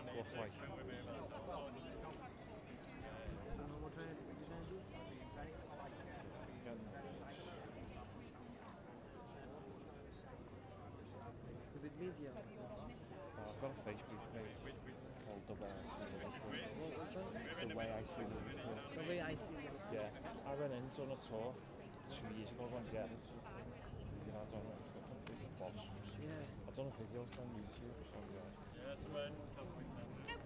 like. With media. Oh, I've got a Facebook page called Way I The Way I See Liverpool. The way I see it. Yeah, I ran into on a tour two years ago. Went yeah, you know, I don't know, just a complete boss. Yeah. I done a video on YouTube. So yeah. Yeah, it's around No,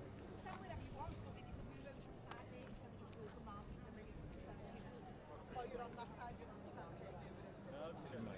stand wherever you want, but if you could move over to the side there instead of just walking around and then maybe just stand you're on that side, you're on the side.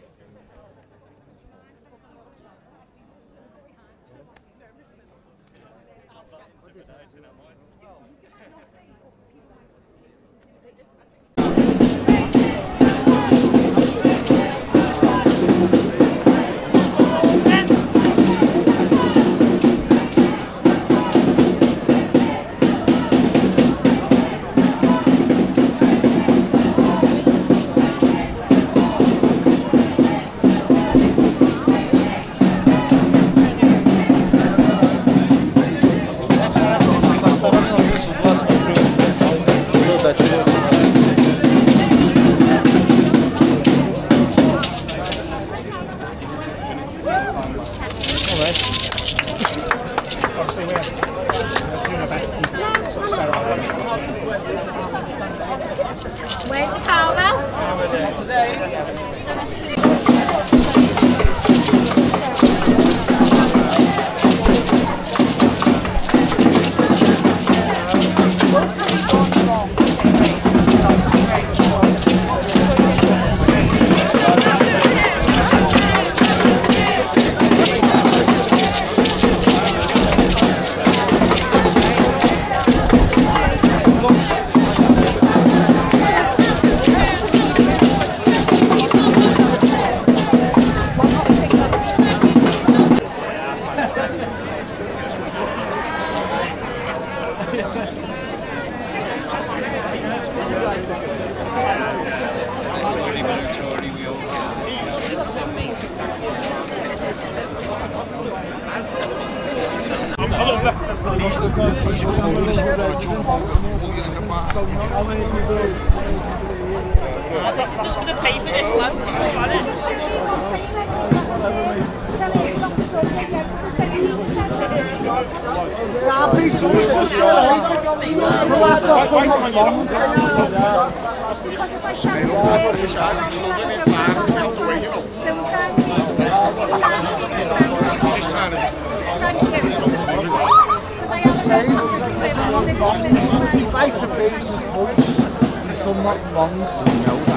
Obviously, we're doing our Where's your cowbell? Number two. Ja, dus, dus we de paper is folks. He's done that wrong, you know that.